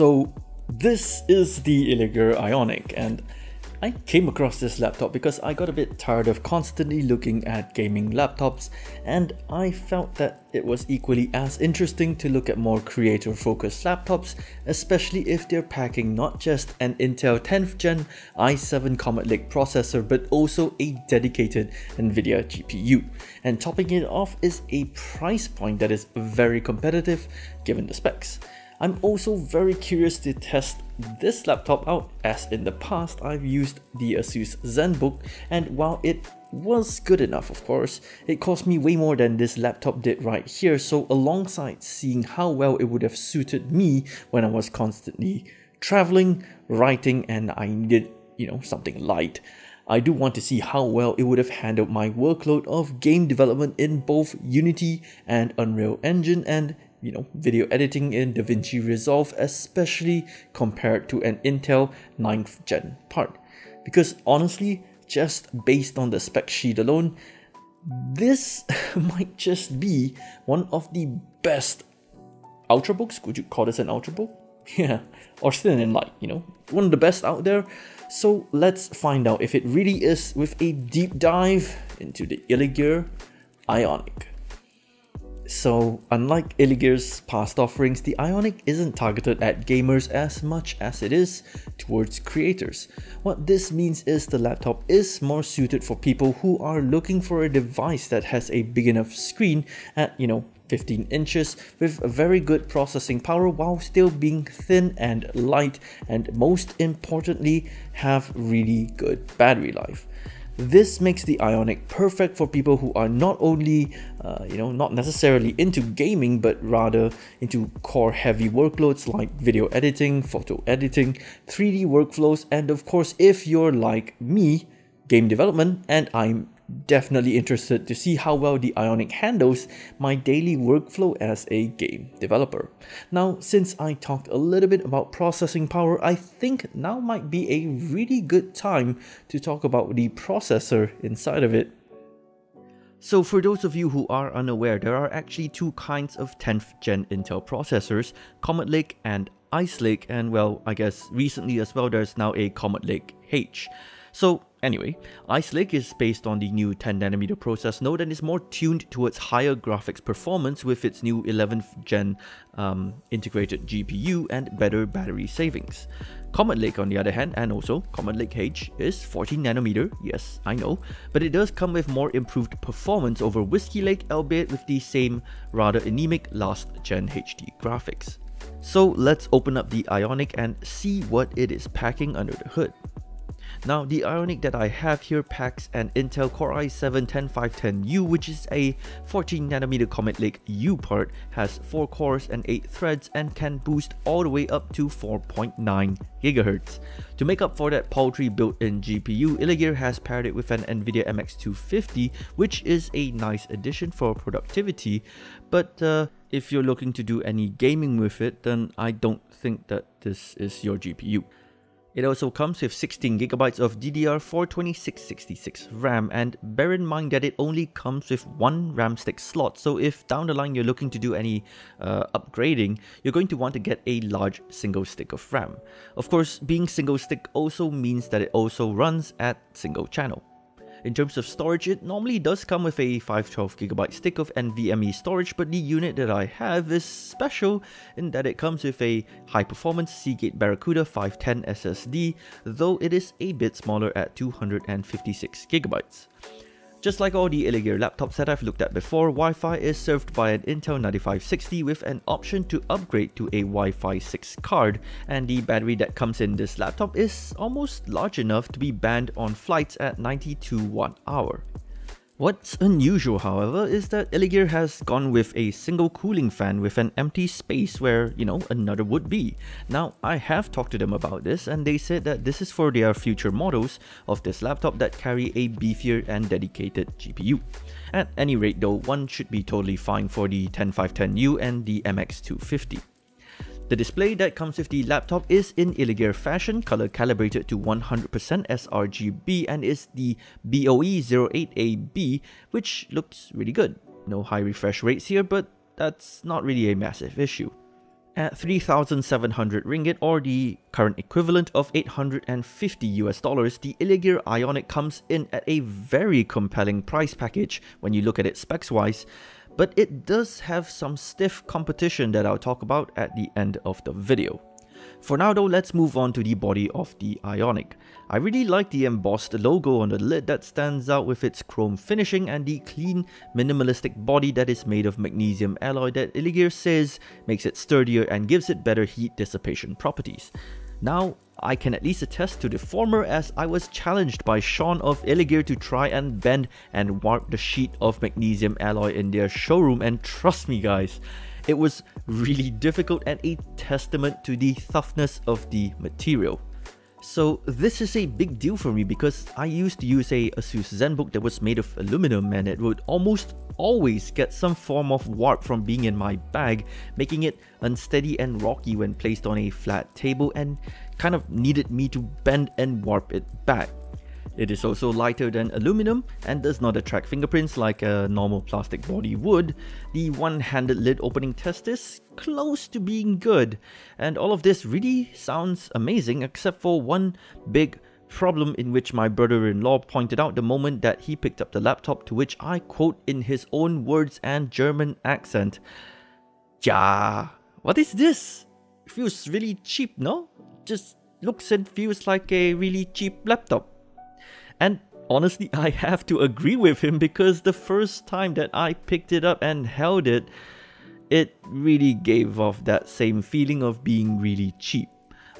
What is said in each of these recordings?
So this is the Illegear Ionic and I came across this laptop because I got a bit tired of constantly looking at gaming laptops and I felt that it was equally as interesting to look at more creator focused laptops, especially if they're packing not just an Intel 10th gen i7 Comet Lake processor but also a dedicated Nvidia GPU. And topping it off is a price point that is very competitive given the specs. I'm also very curious to test this laptop out as in the past I've used the Asus ZenBook and while it was good enough of course, it cost me way more than this laptop did right here so alongside seeing how well it would have suited me when I was constantly traveling, writing and I needed you know something light. I do want to see how well it would have handled my workload of game development in both Unity and Unreal Engine and you know, video editing in DaVinci Resolve, especially compared to an Intel 9th gen part. Because honestly, just based on the spec sheet alone, this might just be one of the best ultrabooks. Could you call this an ultrabook? Yeah, or thin light, you know, one of the best out there. So let's find out if it really is with a deep dive into the Illegear Ionic. So, unlike Illegear's past offerings, the Ionic isn't targeted at gamers as much as it is towards creators. What this means is the laptop is more suited for people who are looking for a device that has a big enough screen at, you know, 15 inches with very good processing power while still being thin and light and most importantly have really good battery life. This makes the Ionic perfect for people who are not only, uh, you know, not necessarily into gaming, but rather into core heavy workloads like video editing, photo editing, 3D workflows, and of course, if you're like me, game development, and I'm definitely interested to see how well the Ionic handles my daily workflow as a game developer. Now, since I talked a little bit about processing power, I think now might be a really good time to talk about the processor inside of it. So for those of you who are unaware, there are actually two kinds of 10th gen Intel processors, Comet Lake and Ice Lake, and well, I guess recently as well, there's now a Comet Lake H. So Anyway, Ice Lake is based on the new 10nm process node and is more tuned towards higher graphics performance with its new 11th gen um, integrated GPU and better battery savings. Comet Lake on the other hand, and also Comet Lake H is 14nm, yes, I know, but it does come with more improved performance over Whiskey Lake, albeit with the same rather anemic last gen HD graphics. So let's open up the Ionic and see what it is packing under the hood. Now the Ionic that I have here packs an Intel Core i7-10510U which is a 14nm Comet Lake U part, has 4 cores and 8 threads and can boost all the way up to 4.9 GHz. To make up for that paltry built-in GPU, Illegear has paired it with an Nvidia MX250 which is a nice addition for productivity but uh, if you're looking to do any gaming with it then I don't think that this is your GPU. It also comes with 16GB of DDR4 2666 RAM and bear in mind that it only comes with one RAM stick slot so if down the line you're looking to do any uh, upgrading, you're going to want to get a large single stick of RAM. Of course, being single stick also means that it also runs at single channel. In terms of storage, it normally does come with a 512GB stick of NVMe storage, but the unit that I have is special in that it comes with a high-performance Seagate Barracuda 510 SSD, though it is a bit smaller at 256GB. Just like all the Illegear laptops that I've looked at before, Wi-Fi is served by an Intel 9560 with an option to upgrade to a Wi-Fi 6 card, and the battery that comes in this laptop is almost large enough to be banned on flights at 92 watt hour. What's unusual, however, is that Illegear has gone with a single cooling fan with an empty space where, you know, another would be. Now, I have talked to them about this and they said that this is for their future models of this laptop that carry a beefier and dedicated GPU. At any rate though, one should be totally fine for the 10510U and the MX250. The display that comes with the laptop is in Illegear fashion, color calibrated to 100% sRGB and is the BOE08AB, which looks really good. No high refresh rates here, but that's not really a massive issue. At 3,700 ringgit or the current equivalent of 850 US dollars, the Illegear Ionic comes in at a very compelling price package when you look at it specs wise, but it does have some stiff competition that I'll talk about at the end of the video. For now though, let's move on to the body of the Ionic. I really like the embossed logo on the lid that stands out with its chrome finishing and the clean, minimalistic body that is made of magnesium alloy that Illegear says makes it sturdier and gives it better heat dissipation properties. Now, I can at least attest to the former as I was challenged by Sean of Illegear to try and bend and warp the sheet of magnesium alloy in their showroom and trust me guys, it was really difficult and a testament to the toughness of the material. So this is a big deal for me because I used to use a Asus ZenBook that was made of aluminum and it would almost always get some form of warp from being in my bag, making it unsteady and rocky when placed on a flat table and kind of needed me to bend and warp it back. It is also lighter than aluminum and does not attract fingerprints like a normal plastic body would. The one-handed lid opening test is close to being good and all of this really sounds amazing except for one big problem in which my brother-in-law pointed out the moment that he picked up the laptop to which I quote in his own words and German accent. Ja, what is this? Feels really cheap, no? Just looks and feels like a really cheap laptop. And honestly, I have to agree with him because the first time that I picked it up and held it, it really gave off that same feeling of being really cheap.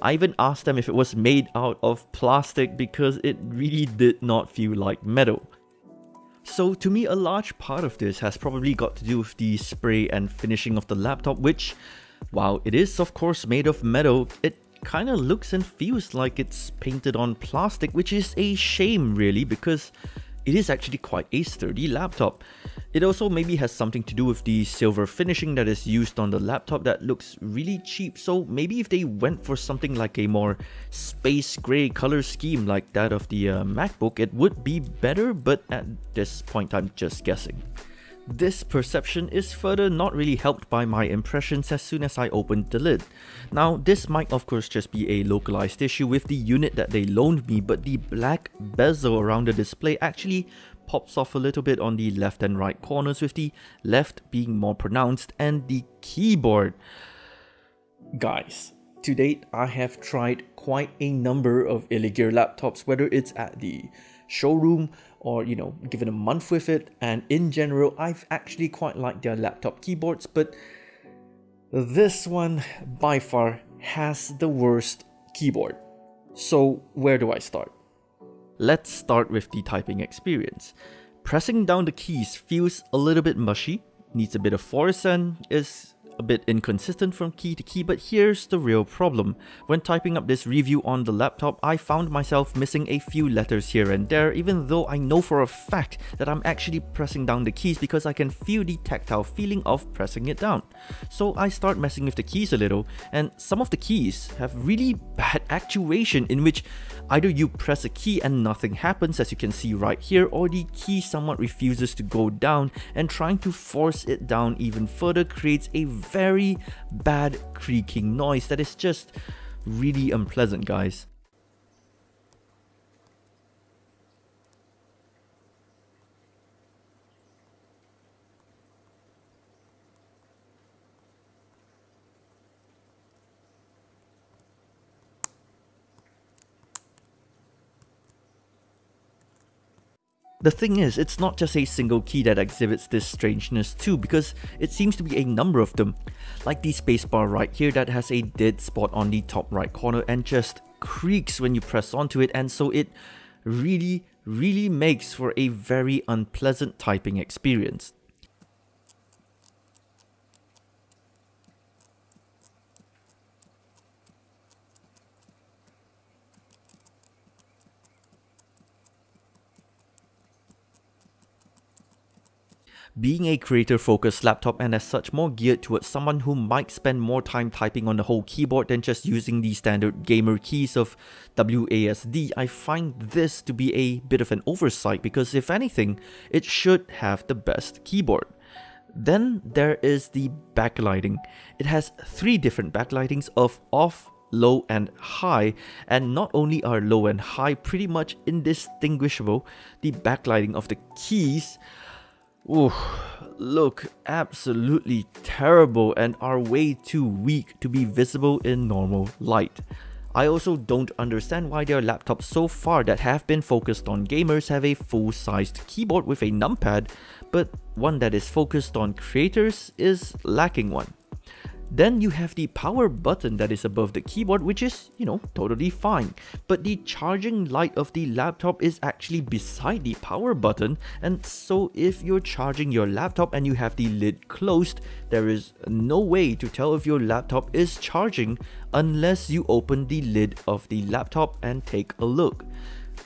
I even asked them if it was made out of plastic because it really did not feel like metal. So to me, a large part of this has probably got to do with the spray and finishing of the laptop, which, while it is of course made of metal, it kind of looks and feels like it's painted on plastic, which is a shame really because it is actually quite a sturdy laptop. It also maybe has something to do with the silver finishing that is used on the laptop that looks really cheap, so maybe if they went for something like a more space grey color scheme like that of the uh, MacBook, it would be better, but at this point I'm just guessing. This perception is further not really helped by my impressions as soon as I opened the lid. Now this might of course just be a localized issue with the unit that they loaned me but the black bezel around the display actually pops off a little bit on the left and right corners with the left being more pronounced and the keyboard. Guys, to date I have tried quite a number of Illegear laptops whether it's at the showroom or you know given a month with it and in general I've actually quite liked their laptop keyboards but this one by far has the worst keyboard. So where do I start? Let's start with the typing experience. Pressing down the keys feels a little bit mushy, needs a bit of force and is a bit inconsistent from key to key, but here's the real problem. When typing up this review on the laptop, I found myself missing a few letters here and there, even though I know for a fact that I'm actually pressing down the keys because I can feel the tactile feeling of pressing it down. So I start messing with the keys a little, and some of the keys have really bad actuation in which Either you press a key and nothing happens as you can see right here or the key somewhat refuses to go down and trying to force it down even further creates a very bad creaking noise that is just really unpleasant guys. The thing is, it's not just a single key that exhibits this strangeness too, because it seems to be a number of them. Like the spacebar right here that has a dead spot on the top right corner and just creaks when you press onto it and so it really, really makes for a very unpleasant typing experience. Being a creator focused laptop and as such more geared towards someone who might spend more time typing on the whole keyboard than just using the standard gamer keys of WASD, I find this to be a bit of an oversight because if anything, it should have the best keyboard. Then there is the backlighting. It has three different backlightings of off, low and high and not only are low and high pretty much indistinguishable, the backlighting of the keys ooh, look absolutely terrible and are way too weak to be visible in normal light. I also don't understand why their laptops so far that have been focused on gamers have a full-sized keyboard with a numpad, but one that is focused on creators is lacking one. Then you have the power button that is above the keyboard which is, you know, totally fine. But the charging light of the laptop is actually beside the power button and so if you're charging your laptop and you have the lid closed, there is no way to tell if your laptop is charging unless you open the lid of the laptop and take a look.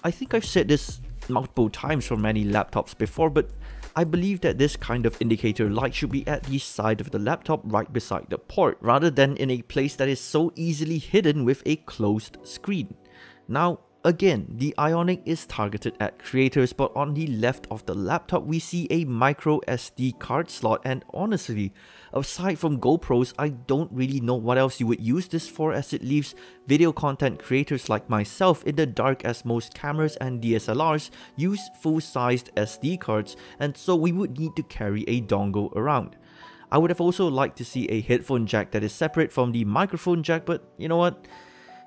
I think I've said this multiple times for many laptops before but I believe that this kind of indicator light should be at the side of the laptop right beside the port, rather than in a place that is so easily hidden with a closed screen. Now, Again, the Ionic is targeted at creators but on the left of the laptop we see a micro SD card slot and honestly, aside from GoPros, I don't really know what else you would use this for as it leaves video content creators like myself in the dark as most cameras and DSLRs use full-sized SD cards and so we would need to carry a dongle around. I would have also liked to see a headphone jack that is separate from the microphone jack but you know what?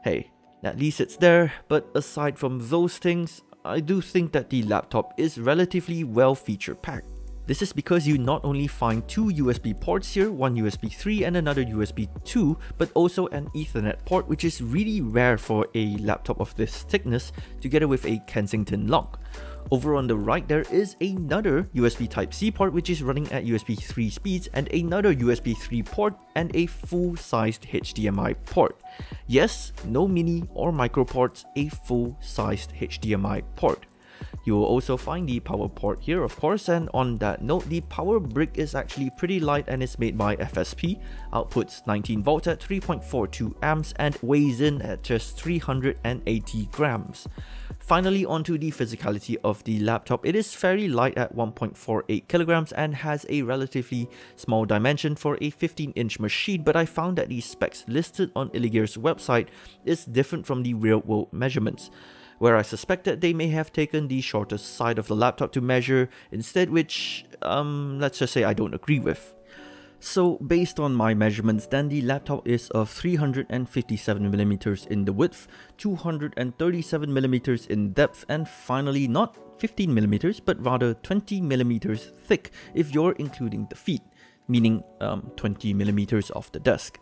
Hey, at least it's there, but aside from those things, I do think that the laptop is relatively well feature packed. This is because you not only find two USB ports here, one USB 3 and another USB 2, but also an Ethernet port which is really rare for a laptop of this thickness together with a Kensington lock. Over on the right, there is another USB Type-C port which is running at USB 3 speeds and another USB 3 port and a full-sized HDMI port. Yes, no mini or micro ports, a full-sized HDMI port. You will also find the power port here of course and on that note the power brick is actually pretty light and is made by FSP, outputs 19 volts at 3.42 amps and weighs in at just 380 grams. Finally onto the physicality of the laptop, it is fairly light at 1.48 kilograms and has a relatively small dimension for a 15 inch machine but I found that the specs listed on Illegear's website is different from the real world measurements where I suspect that they may have taken the shortest side of the laptop to measure instead which, um, let's just say I don't agree with. So based on my measurements then the laptop is of 357mm in the width, 237mm in depth and finally not 15mm but rather 20mm thick if you're including the feet, meaning um, 20mm off the desk.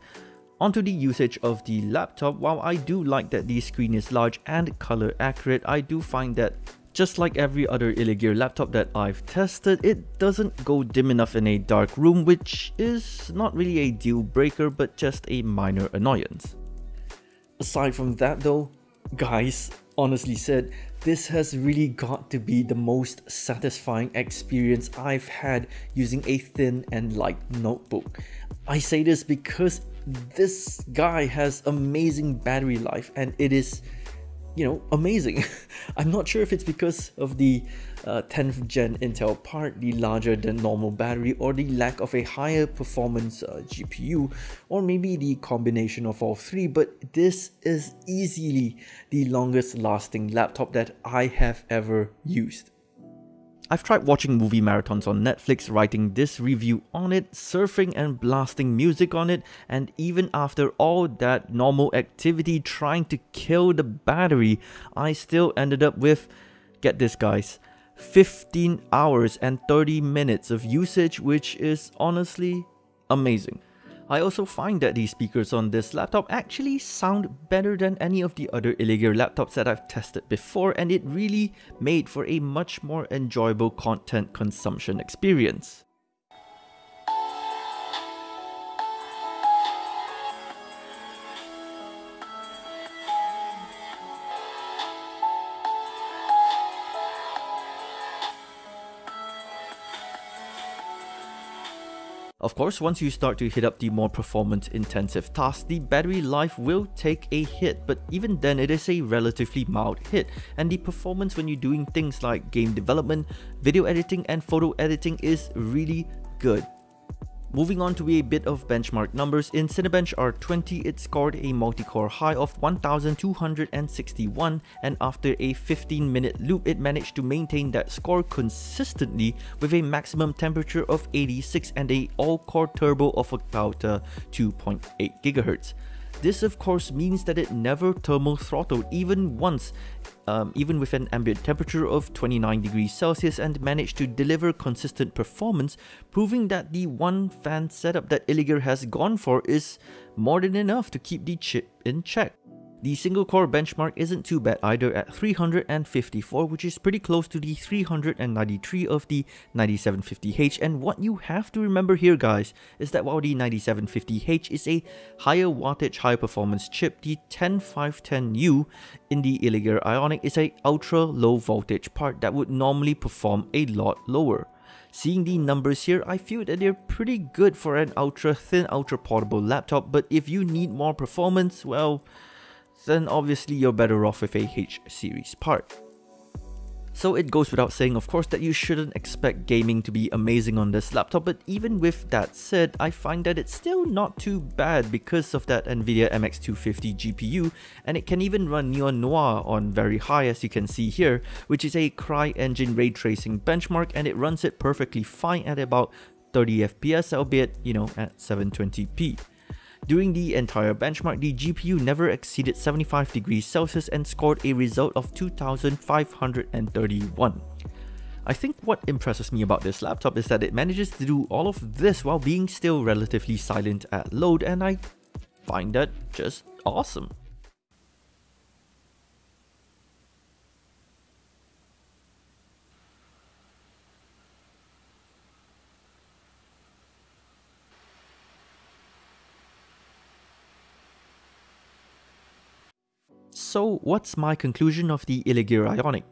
Onto the usage of the laptop, while I do like that the screen is large and color accurate, I do find that just like every other Illegear laptop that I've tested, it doesn't go dim enough in a dark room, which is not really a deal breaker but just a minor annoyance. Aside from that though, guys, honestly said, this has really got to be the most satisfying experience I've had using a thin and light notebook. I say this because this guy has amazing battery life and it is you know amazing. I'm not sure if it's because of the uh, 10th gen intel part the larger than normal battery or the lack of a higher performance uh, gpu or maybe the combination of all three but this is easily the longest lasting laptop that i have ever used I've tried watching movie marathons on Netflix, writing this review on it, surfing and blasting music on it, and even after all that normal activity trying to kill the battery, I still ended up with, get this guys, 15 hours and 30 minutes of usage, which is honestly amazing. I also find that the speakers on this laptop actually sound better than any of the other Illegear laptops that I've tested before and it really made for a much more enjoyable content consumption experience. Of course, once you start to hit up the more performance intensive tasks, the battery life will take a hit, but even then it is a relatively mild hit, and the performance when you're doing things like game development, video editing and photo editing is really good. Moving on to a bit of benchmark numbers, in Cinebench R20 it scored a multi-core high of 1261 and after a 15 minute loop it managed to maintain that score consistently with a maximum temperature of 86 and a all-core turbo of about uh, 2.8 GHz. This of course means that it never thermal throttled even once, um, even with an ambient temperature of 29 degrees Celsius and managed to deliver consistent performance, proving that the one fan setup that Illegear has gone for is more than enough to keep the chip in check. The single core benchmark isn't too bad either at 354 which is pretty close to the 393 of the 9750H and what you have to remember here guys is that while the 9750H is a higher wattage high performance chip, the 10510U in the Illegear Ionic is a ultra low voltage part that would normally perform a lot lower. Seeing the numbers here, I feel that they're pretty good for an ultra thin, ultra portable laptop, but if you need more performance, well, then obviously you're better off with a H series part. So it goes without saying of course that you shouldn't expect gaming to be amazing on this laptop but even with that said, I find that it's still not too bad because of that Nvidia MX250 GPU and it can even run Neon Noir on very high as you can see here which is a CryEngine ray tracing benchmark and it runs it perfectly fine at about 30 FPS albeit you know at 720p. During the entire benchmark, the GPU never exceeded 75 degrees Celsius and scored a result of 2531. I think what impresses me about this laptop is that it manages to do all of this while being still relatively silent at load and I find that just awesome. So what's my conclusion of the Illegear Ionic?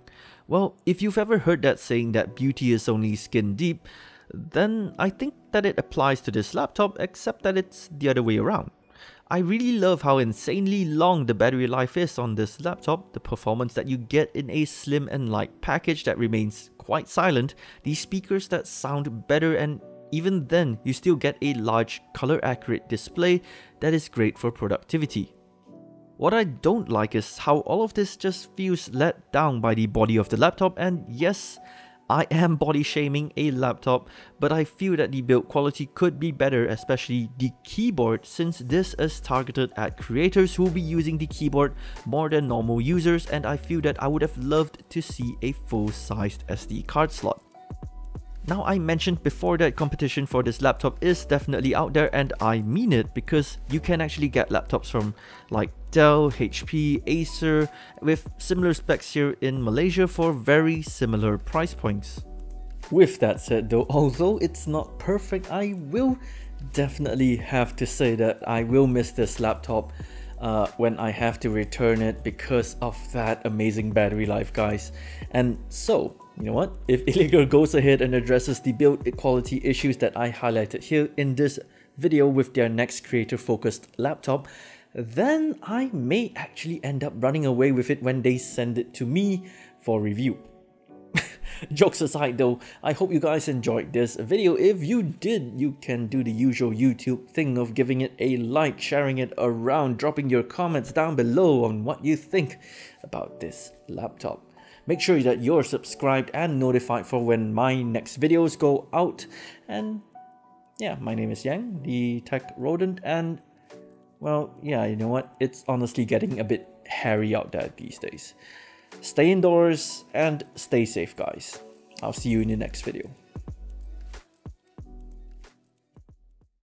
Well, if you've ever heard that saying that beauty is only skin deep, then I think that it applies to this laptop except that it's the other way around. I really love how insanely long the battery life is on this laptop, the performance that you get in a slim and light package that remains quite silent, the speakers that sound better and even then you still get a large color accurate display that is great for productivity. What I don't like is how all of this just feels let down by the body of the laptop and yes, I am body shaming a laptop, but I feel that the build quality could be better, especially the keyboard, since this is targeted at creators who will be using the keyboard more than normal users and I feel that I would have loved to see a full-sized SD card slot. Now I mentioned before that competition for this laptop is definitely out there and I mean it because you can actually get laptops from like Dell, HP, Acer with similar specs here in Malaysia for very similar price points. With that said though, although it's not perfect, I will definitely have to say that I will miss this laptop uh, when I have to return it because of that amazing battery life guys. And so, you know what? If Illegear goes ahead and addresses the build quality issues that I highlighted here in this video with their next creator focused laptop, then I may actually end up running away with it when they send it to me for review. Jokes aside though, I hope you guys enjoyed this video. If you did, you can do the usual YouTube thing of giving it a like, sharing it around, dropping your comments down below on what you think about this laptop. Make sure that you're subscribed and notified for when my next videos go out. And yeah, my name is Yang, the tech rodent, and well, yeah, you know what? It's honestly getting a bit hairy out there these days. Stay indoors and stay safe, guys. I'll see you in the next video.